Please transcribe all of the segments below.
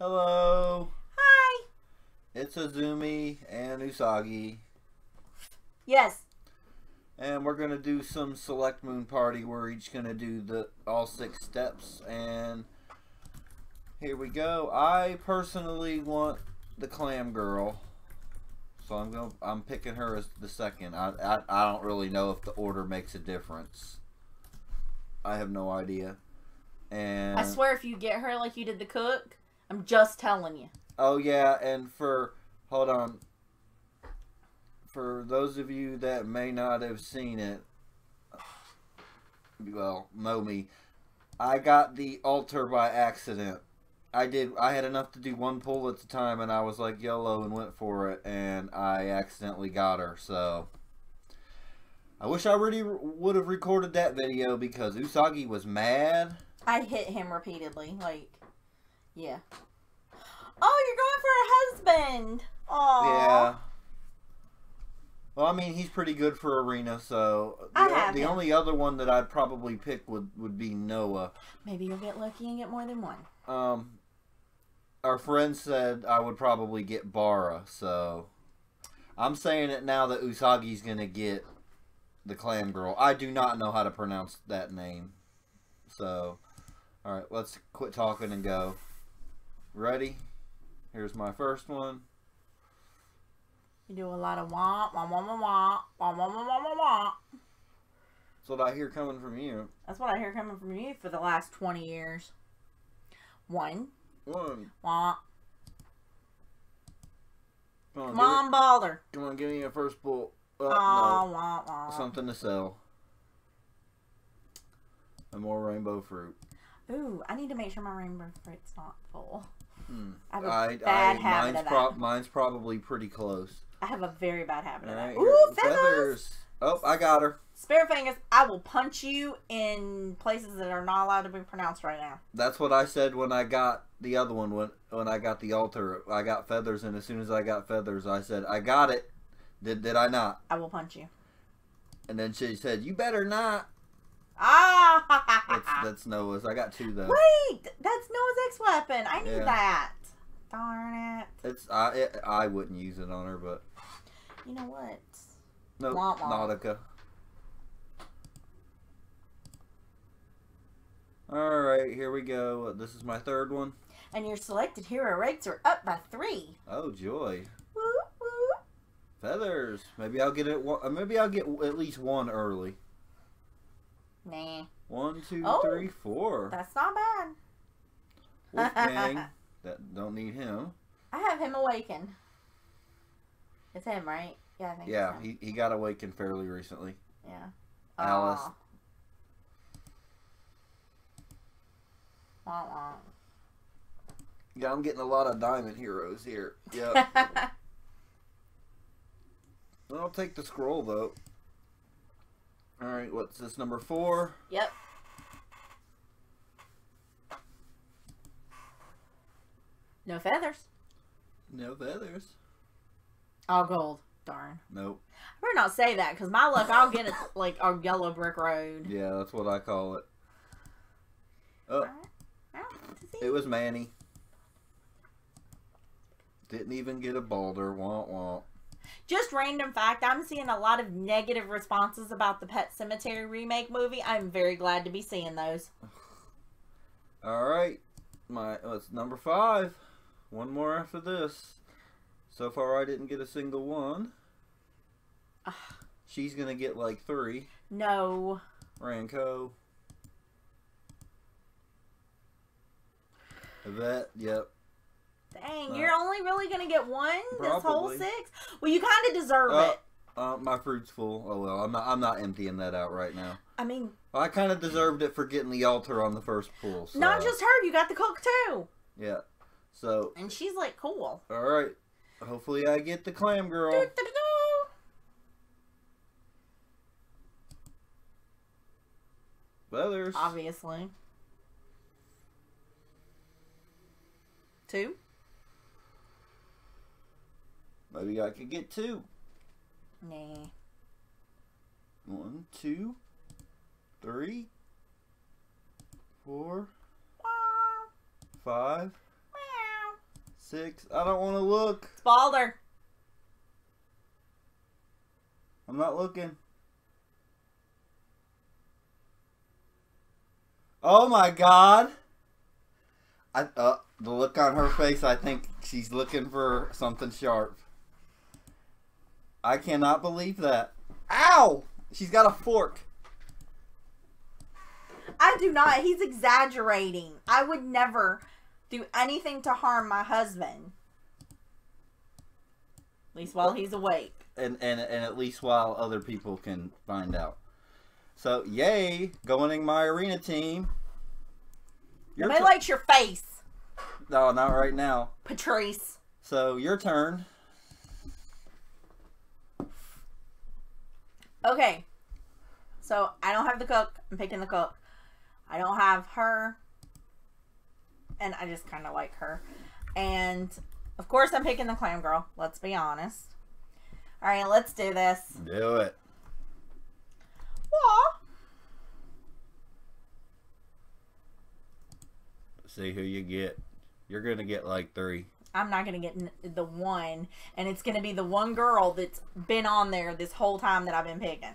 Hello. Hi. It's Azumi and Usagi. Yes. And we're gonna do some select moon party. We're each gonna do the all six steps and here we go. I personally want the clam girl. So I'm gonna I'm picking her as the second. I, I I don't really know if the order makes a difference. I have no idea. And I swear if you get her like you did the cook, I'm just telling you. Oh yeah, and for hold on. For those of you that may not have seen it, well, know me. I got the altar by accident. I did. I had enough to do one pull at the time, and I was like YOLO and went for it, and I accidentally got her. So I wish I really would have recorded that video because Usagi was mad. I hit him repeatedly. Like, yeah. Oh, you're going for a husband. Oh. Yeah. Well, I mean, he's pretty good for arena, so I the, the only other one that I'd probably pick would would be Noah. Maybe you'll get lucky and get more than one. Um, our friend said I would probably get Bara, so I'm saying it now that Usagi's gonna get the clam girl. I do not know how to pronounce that name, so all right, let's quit talking and go. Ready? Here's my first one. You do a lot of wah wah wah wah wah wah wah wah wah wah wah. That's what I hear coming from you. That's what I hear coming from you for the last twenty years. One One. wah. Come on, Come on. Come on, give me a first pull. Uh, Wah no. wah wah. Something to sell. And more rainbow fruit. Ooh, I need to make sure my rainbow fruit's not full. I have a I, bad I, habit mine's, of that. mine's probably pretty close. I have a very bad habit of Alright, that. here- Ooh, feathers. Oh, I got her. Spare fingers. I will punch you in places that are not allowed to be pronounced right now. That's what I said when I got the other one. When when I got the altar, I got feathers, and as soon as I got feathers, I said, "I got it." Did did I not? I will punch you. And then she said, "You better not." Ah! That's that's Noah's. I got two though. Wait, that's Noah's X weapon. I need Yeah. that. Darn it. It's I it, I wouldn't use it on her, but You know what? no, womp. Nautica. All right, here we go. This is my third one. And your selected hero rates are up by three. Oh joy, Woo woo. feathers. Maybe I'll get it. Maybe I'll get at least one early. Nah, One, two, Oh. three, four. that's not bad. Wolfgang. that don't need him. I have him awaken. It's him, right? Yeah, I think. Yeah, he, he got awakened fairly recently. Yeah. Alice. Wah, wah. Yeah, I'm getting a lot of diamond heroes here. Yeah. I'll take the scroll though. All right, what's this number four? yep. No feathers. No feathers. All gold. Darn. Nope. I better not say that because my luck, I'll get it like a yellow brick road. Yeah, that's what I call it. Oh, Alright. Well, to see. it was Manny. Didn't even get a boulder. Womp womp. Just random fact, I'm seeing a lot of negative responses about the Pet Sematary remake movie. I'm very glad to be seeing those. All right, my what's number five? One more after this. So far, I didn't get a single one. Ah. She's gonna get like three. No. Ranco. That, yep. Dang, Uh, you're only really gonna get one this whole six? Well, you kind of deserve Oh. it. Uh, my fruit's full. Oh well, I'm not. I'm not emptying that out right now. I mean, I kind of deserved it for getting the altar on the first pull. So, not just her. You got the cook too, yeah. So, and she's like cool. all right. Hopefully, I get the clam girl. Doo-doo-doo. Feathers. Obviously. Two. Maybe I could get two. Nah. One, two, three, four, five. Six. I don't want to look. It's Balder. I'm not looking. Oh my god. I uh the look on her face, I think she's looking for something sharp. I cannot believe that. Ow! She's got a fork. I do not. He's exaggerating. I would never do anything to harm my husband. At least while he's awake. And and and at least while other people can find out. So yay, going in my arena team. Your Nobody likes your face, no, not right now. Patrice. So your turn. Okay. So I don't have the cook. I'm picking the cook. I don't have her. And I just kind of like her. And of course, I'm picking the clam girl. Let's be honest. All right, let's do this. Do it. Aw. See who you get. You're gonna get like three. I'm not going to get the one. And it's going to be the one girl that's been on there this whole time that I've been picking.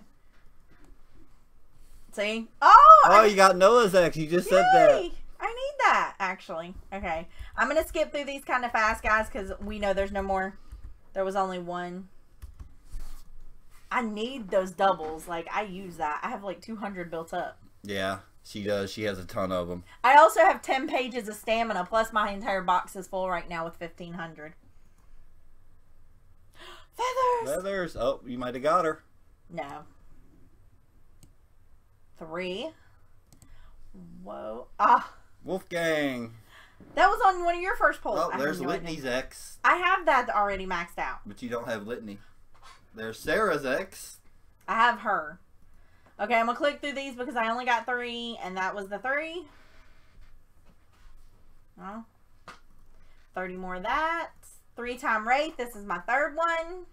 See? Oh! Oh, I- you got Noah's X. You just said that. I need that, actually. Okay. I'm going to skip through these kind of fast, guys, because we know there's no more. There was only one. I need those doubles. Like, I use that. I have like 200 built up. Yeah, she does. She has a ton of them. I also have 10 pages of stamina, plus my entire box is full right now with 1500. Feathers! Feathers. Oh, you might have got her. No. Three. Whoa. Ah. Wolfgang. That was on one of your first polls. Oh, I there's no idea. X, I have that already maxed out. but you don't have Litany. There's Sarah's X. I have her. Okay, I'm gonna click through these because I only got three, and that was the three. Well, 30 more of that. Three time Wraith. This is my third one.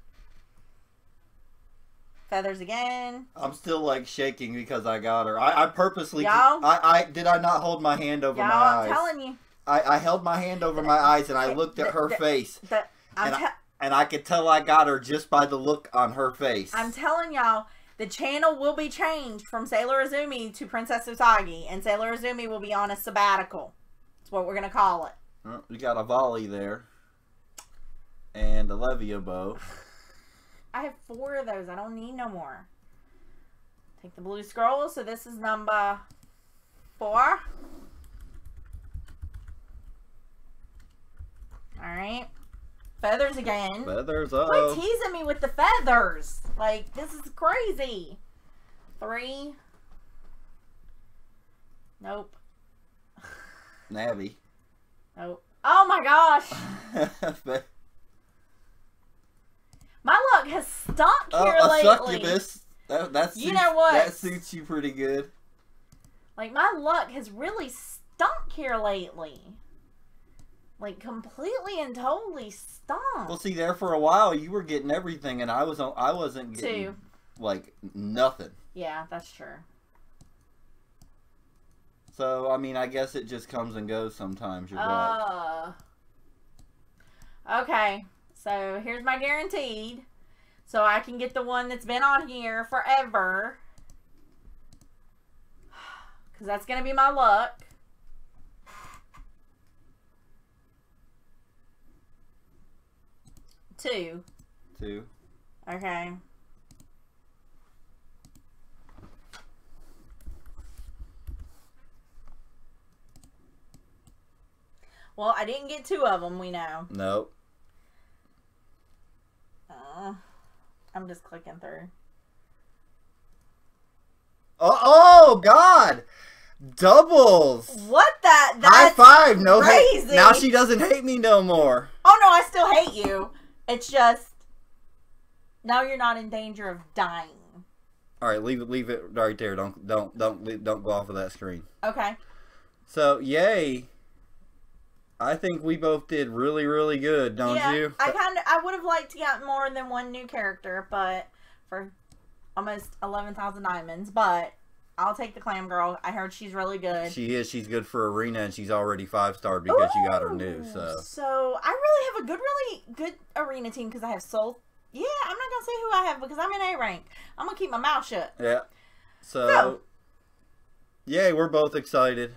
Feathers again. I'm still like shaking because I got her. I, I purposely. Y'all? I, I did I not hold my hand over my I'm eyes. telling you. I, I held my hand over my eyes and I looked at her The- face The, I'm, And te- and I could tell I got her just by the look on her face. I'm telling y'all, the channel will be changed from Sailor Azumi to Princess Usagi, and Sailor Azumi will be on a sabbatical. That's what we're gonna call it. Oh, we got a volley there. And a Levia bow. I have four of those. I don't need no more. Take the blue scroll. So this is number four. All right. Feathers again. Feathers, uh Quit oh. teasing me with the feathers. Like, this is crazy. Three. Nope. Nabby. Nope. Oh my gosh. My luck has stunk oh, here a lately. succubus. That, that You know what? That suits you pretty good. Like, my luck has really stunk here lately. Like, completely and totally stunk. Well, see, there for a while you were getting everything, and I was on, I wasn't getting Two. like nothing. Yeah, that's true. So I mean, I guess it just comes and goes sometimes. Your luck. Uh, okay, so here's my guaranteed. So I can get the one that's been on here forever. Because that's going to be my luck. Two. Two. Okay. Well, I didn't get two of them, we know. Nope. Uh, I'm just clicking through. Oh, oh God! Doubles. What that? High five! No hate. crazy. Now she doesn't hate me no more. Oh no, I still hate you. It's just now you're not in danger of dying. All right, leave it. Leave it right there. Don't don't don't leave- don't go off of that screen. Okay. So yay! I think we both did really really good, don't yeah, you? I kind of I would have liked to get more than one new character, but for almost eleven thousand diamonds, but I'll take the clam girl. I heard she's really good. She is. She's good for arena, and she's already five starred because you got her new. So So I really have a good, really good arena team because I have Soul. Yeah, I'm not gonna say who I have because I'm in A rank. I'm gonna keep my mouth shut. yeah. So So- yay, we're both excited.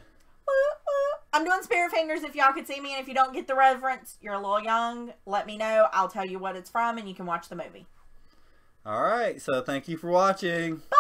I'm doing spirit fingers if y'all could see me, and if you don't get the reference, you're a little young. Let me know. I'll tell you what it's from, and you can watch the movie. All right. So thank you for watching. Bye.